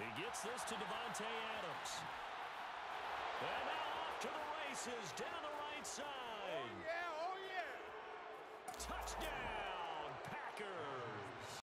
He gets this to Devontae Adams. And now off to the races down the